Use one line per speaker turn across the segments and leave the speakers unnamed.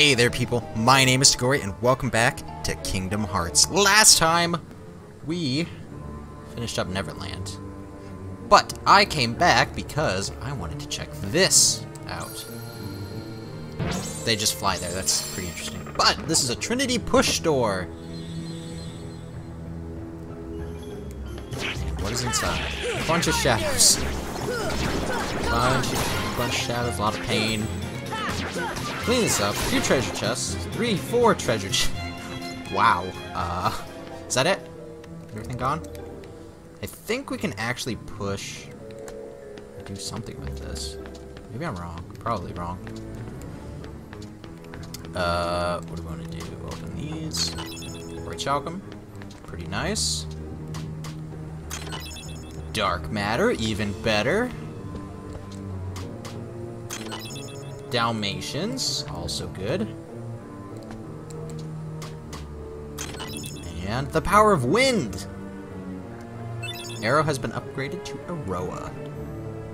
Hey there people, my name is Tagori and welcome back to Kingdom Hearts. Last time, we finished up Neverland. But I came back because I wanted to check this out. They just fly there, that's pretty interesting. But this is a Trinity push door. What is inside? A bunch of shadows. Bunch, bunch of shadows, a lot of pain. Clean this up. Two treasure chests. Three, four treasure chests. Wow. Uh, is that it? Everything gone? I think we can actually push... Do something with this. Maybe I'm wrong. Probably wrong. Uh, what do we want to do? Open these. Orichalcum. Pretty nice. Dark matter, even better. Dalmatians, also good. And the power of wind! Aero has been upgraded to Aerora.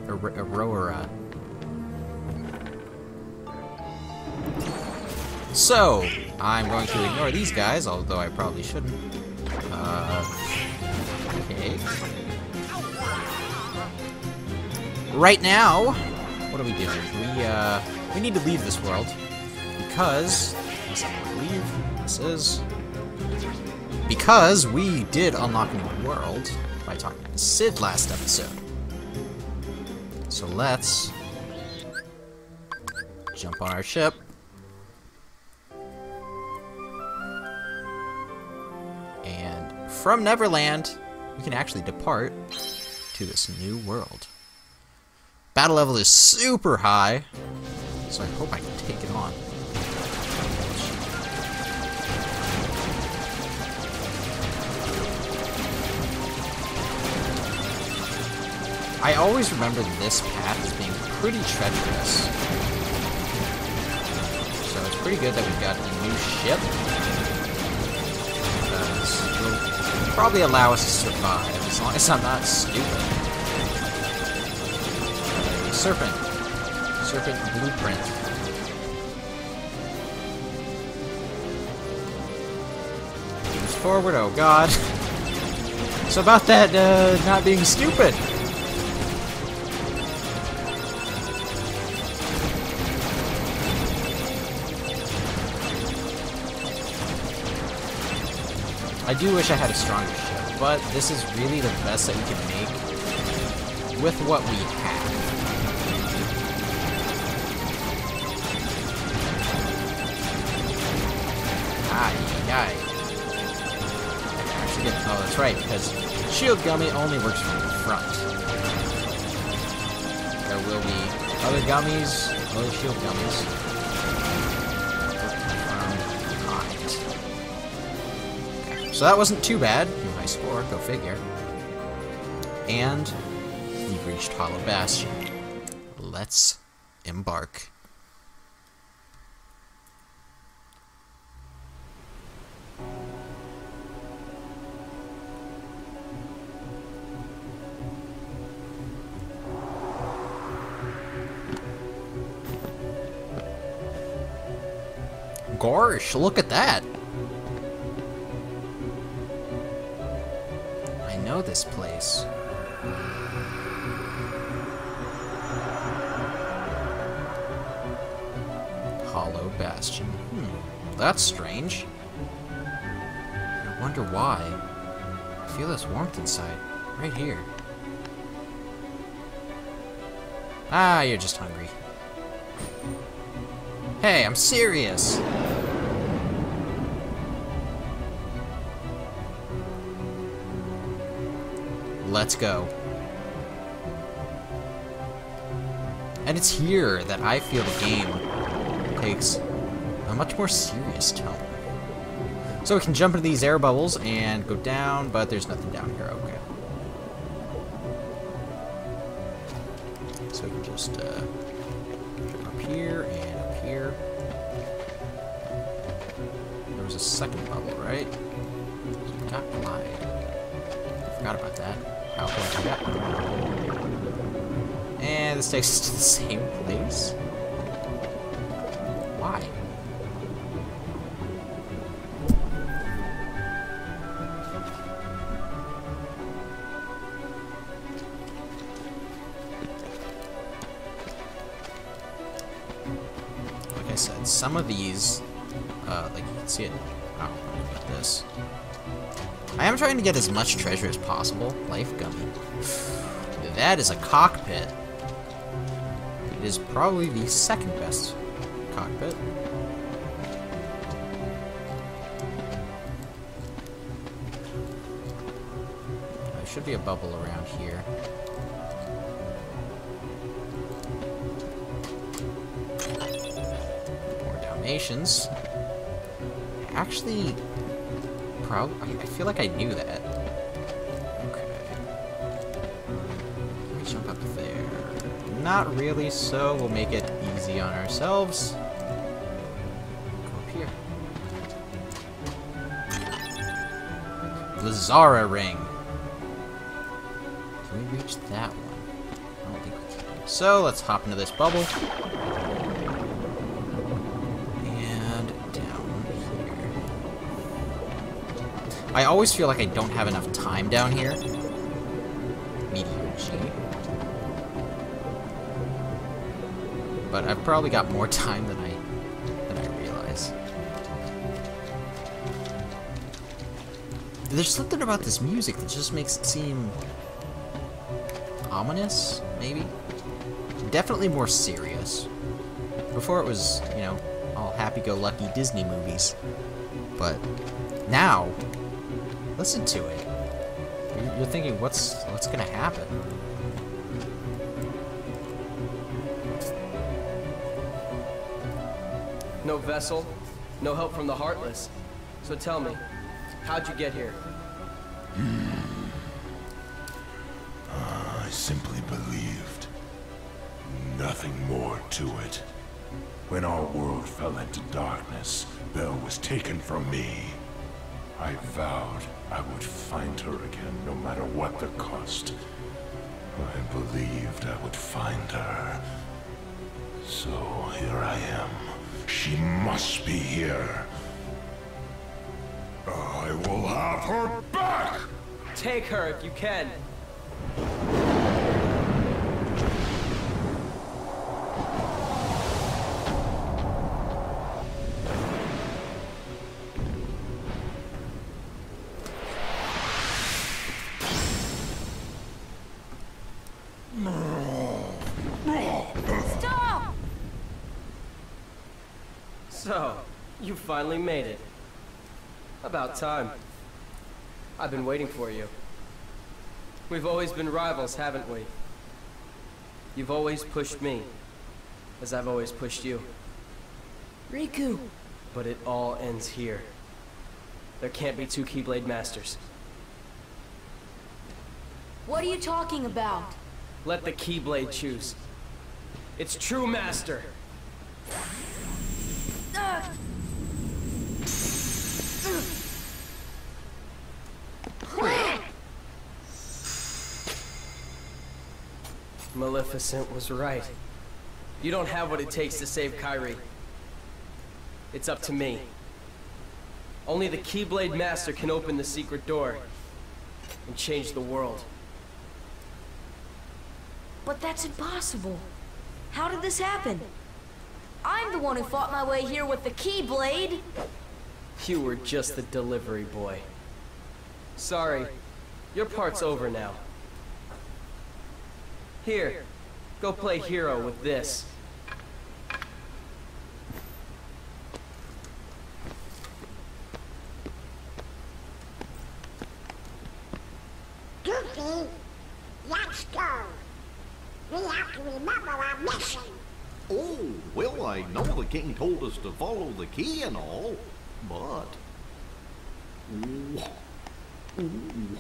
Aerora. So, I'm going to ignore these guys, although I probably shouldn't. Uh, okay. Right now, what are we doing? We, uh, we need to leave this world. Because, unless I want to leave, this is... Because we did unlock a new world by talking to Cid last episode. So let's jump on our ship. And from Neverland, we can actually depart to this new world. Battle level is super high, so I hope I can take it on. I always remember this path as being pretty treacherous. So it's pretty good that we've got a new ship. It'll probably allow us to survive, as long as I'm not stupid. serpent. Serpent blueprint. Moves forward, oh god. So about that, uh, not being stupid. I do wish I had a stronger ship, but this is really the best that we can make with what we have. Oh, that's right, because Shield Gummy only works from the front. There will be other gummies, other shield gummies, So that wasn't too bad. New high score, go figure. And we've reached Hollow Bastion. Let's embark. Gosh, look at that! I know this place. Hollow Bastion. Hmm, that's strange. I wonder why. I feel this warmth inside, right here. Ah, you're just hungry. Hey, I'm serious! Let's go. And it's here that I feel the game takes a much more serious tone. So we can jump into these air bubbles and go down, but there's nothing down here. Okay. So we can just uh, up here and up here. There was a second bubble, right? So got glide. Forgot about that. That? And this takes us to the same place. Trying to get as much treasure as possible. Life gummy. That is a cockpit. It is probably the second best cockpit. There should be a bubble around here. More Dalmatians. Actually, probably. I feel like I knew that. Not really, so we'll make it easy on ourselves. Go up here. The Zara ring. Can we reach that one? I don't think we can. So let's hop into this bubble. And down here. I always feel like I don't have enough time down here. Meteor G. But I've probably got more time than I than I realize. There's something about this music that just makes it seem ominous, maybe? Definitely more serious. Before it was, you know, all happy-go-lucky Disney movies. But now, listen to it. You're, thinking, what's what's gonna happen?
No vessel, no help from the Heartless. So tell me, how'd you get here?
I simply believed. Nothing more to it. When our world fell into darkness, Belle was taken from me. I vowed I would find her again, no matter what the cost. I believed I would find her. So here I am. She must be here. I will have her back!
Take her if you can. Finally made it. About time. I've been waiting for you. We've always been rivals, haven't we? You've always pushed me, as I've always pushed you.
Riku!
But it all ends here. There can't be two Keyblade Masters.
What are you talking about?
Let the Keyblade choose. Its true master.
Ugh.
Maleficent was right. You don't have what it takes to save Kairi. It's up to me. Only the Keyblade Master can open the secret door and change the world.
But that's impossible. How did this happen? I'm the one who fought my way here with the Keyblade.
You were just the delivery boy. Sorry, your part's over now. Here, go play hero with this.
Goofy, let's go. We have to remember our mission.
Oh, well, I know the king told us to follow the key and all, but. Ooh. Ooh.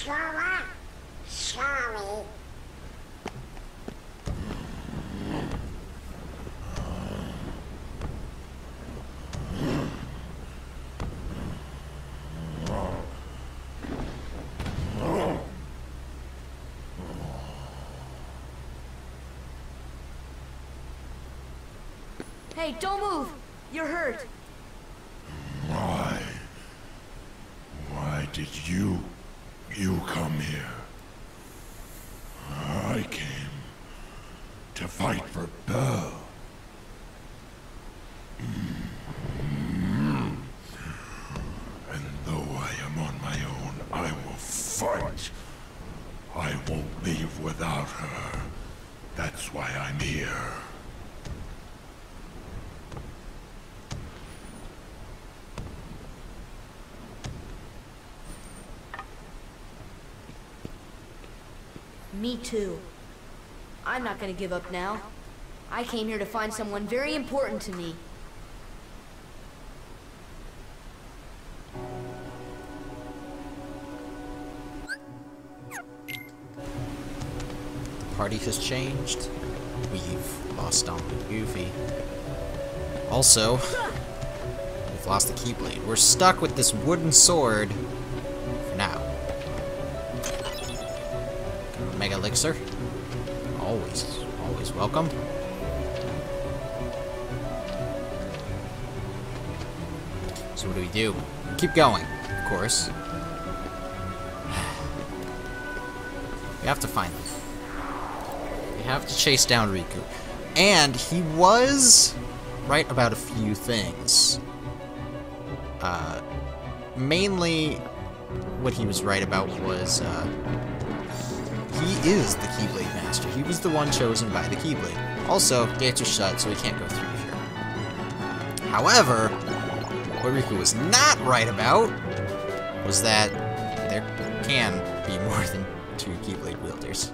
Slower, sorry.
Hey, don't move! You're hurt.
Why? Why did you... you come here? I came to fight for Belle. And though I am on my own, I will fight. I won't leave without her. That's why I'm here.
Me too. I'm not gonna give up now. I came here to find someone very important to me.
Party has changed. We've lost Goofy. Also, we've lost the Keyblade. We're stuck with this wooden sword Elixir. Always, always welcome. So what do we do? Keep going, of course. We have to find them. We have to chase down Riku. And he was right about a few things. Uh, mainly, what he was right about was, uh, he is the Keyblade Master. He was the one chosen by the Keyblade. Also, gates are shut, so he can't go through here. However, what Riku was not right about was that there can be more than two Keyblade wielders.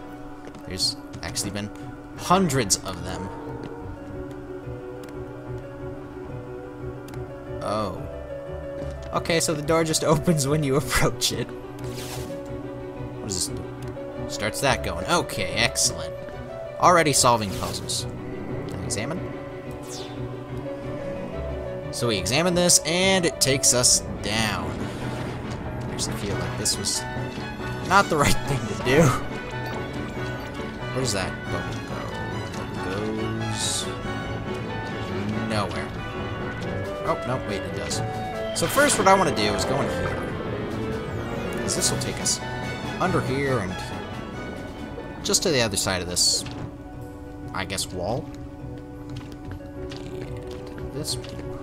There's actually been hundreds of them. Oh. Okay, so the door just opens when you approach it. Starts that going. Okay, excellent. Already solving puzzles. Examine? So we examine this, and it takes us down. I actually feel like this was not the right thing to do. Where does that bubble go? It goes nowhere. Oh, no, wait, it does. So first what I want to do is go in here. Because this will take us under here and just to the other side of this, I guess, wall. And this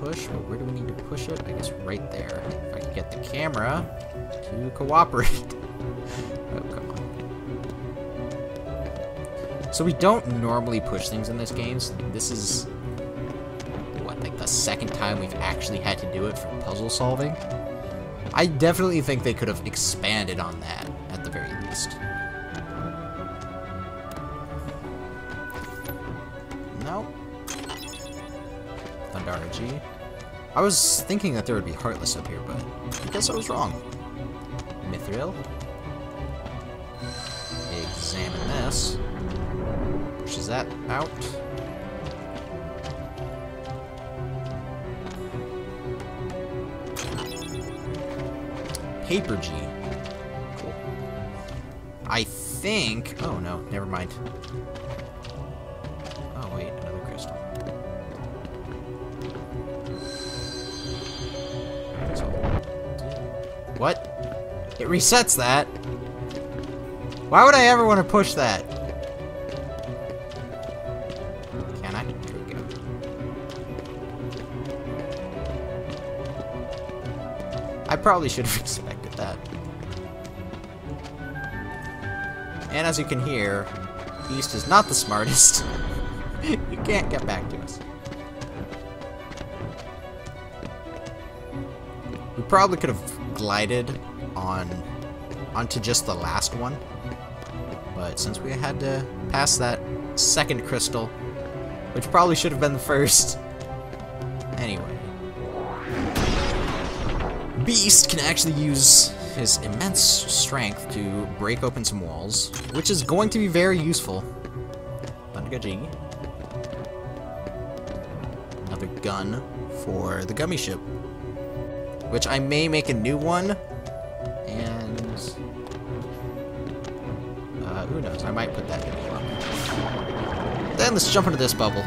push, but where do we need to push it? I guess right there. If I can get the camera to cooperate. oh, come on. So we don't normally push things in this game, so this is, what, like the second time we've actually had to do it for puzzle solving? I definitely think they could have expanded on that, at the very least. I was thinking that there would be Heartless up here, but I guess I was wrong. Mithril. Examine this. Pushes that out. Paper G. Cool. I think... Oh, no. Never mind. It resets that? Why would I ever want to push that? Can I? We go. I probably should have expected that. And as you can hear, Beast is not the smartest. you can't get back to us. We probably could have glided on onto just the last one. But since we had to pass that second crystal, which probably should have been the first. Anyway. Beast can actually use his immense strength to break open some walls, which is going to be very useful. Another gun for the gummy ship. Which I may make a new one. Uh, who knows? I might put that in the. Then let's jump into this bubble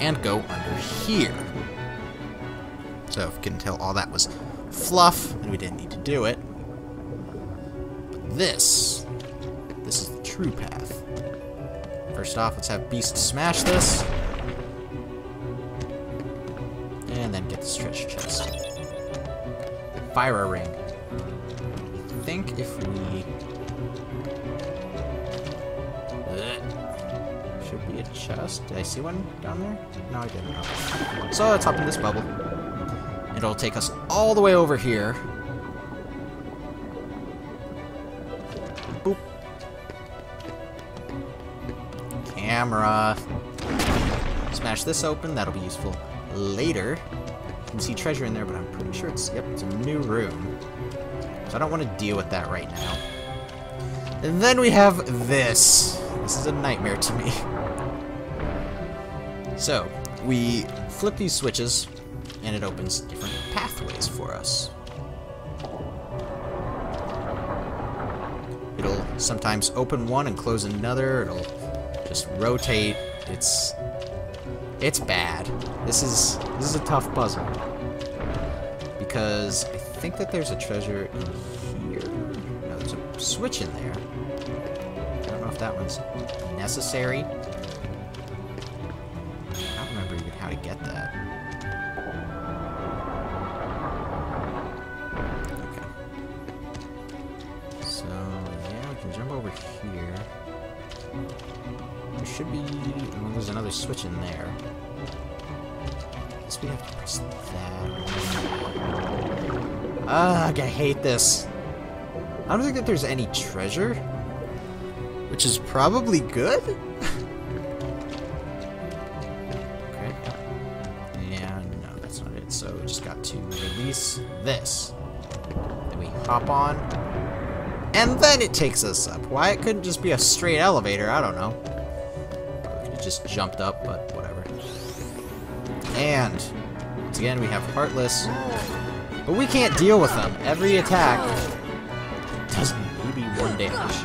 and go under here. So if you can tell all that was fluff and we didn't need to do it. But this, this is the true path. First off, let's have Beast smash this. And then get the stretch chest. Fira Ring. I think if we... chest. Did I see one down there? No, I didn't. So let's hop in this bubble. It'll take us all the way over here. Boop. Camera. Smash this open. That'll be useful later. You can see treasure in there, but I'm pretty sure it's, yep, it's a new room. So I don't want to deal with that right now. And then we have this. This is a nightmare to me. So, we flip these switches, and it opens different pathways for us. It'll sometimes open one and close another. It'll just rotate. It's it's bad. This is this is a tough puzzle because I think that there's a treasure in here. No, there's a switch in there. I don't know if that one's necessary. Hate this. I don't think that there's any treasure. Which is probably good? okay. Yeah, no, that's not it. So we just got to release this. Then we hop on. And then it takes us up. Why it couldn't just be a straight elevator, I don't know. We just jumped up, but whatever. And, once again, we have Heartless. But we can't deal with them. Every attack does maybe one damage.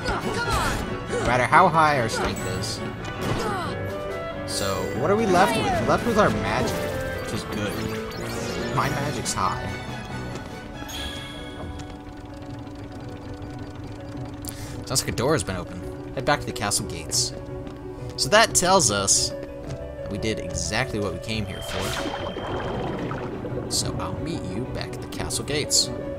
No matter how high our strength is. So, what are we left with? We're left with our magic, which is good. My magic's high. Sounds like a door has been opened. Head back to the castle gates. So that tells us that we did exactly what we came here for. So I'll meet you back at the castle gates.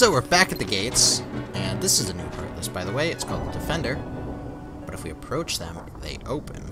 So we're back at the gates, and this is a new Heartless, by the way. It's called the Defender. But if we approach them, they open.